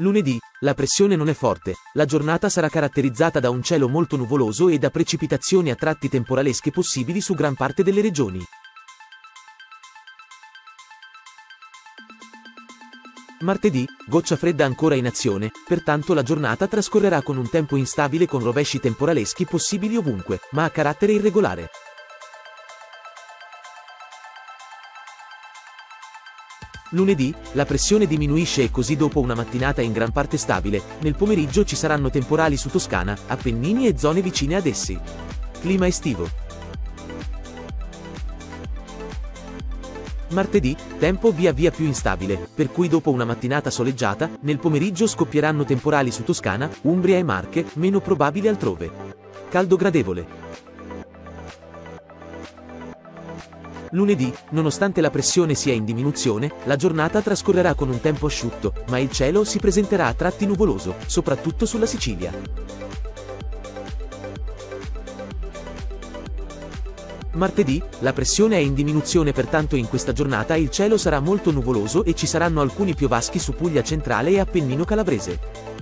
Lunedì, la pressione non è forte, la giornata sarà caratterizzata da un cielo molto nuvoloso e da precipitazioni a tratti temporalesche possibili su gran parte delle regioni. Martedì, goccia fredda ancora in azione, pertanto la giornata trascorrerà con un tempo instabile con rovesci temporaleschi possibili ovunque, ma a carattere irregolare. Lunedì, la pressione diminuisce e così dopo una mattinata in gran parte stabile, nel pomeriggio ci saranno temporali su Toscana, Appennini e zone vicine ad essi. Clima estivo. Martedì, tempo via via più instabile, per cui dopo una mattinata soleggiata, nel pomeriggio scoppieranno temporali su Toscana, Umbria e Marche, meno probabili altrove. Caldo gradevole. Lunedì, nonostante la pressione sia in diminuzione, la giornata trascorrerà con un tempo asciutto, ma il cielo si presenterà a tratti nuvoloso, soprattutto sulla Sicilia. Martedì, la pressione è in diminuzione pertanto in questa giornata il cielo sarà molto nuvoloso e ci saranno alcuni piovaschi su Puglia centrale e Appennino calabrese.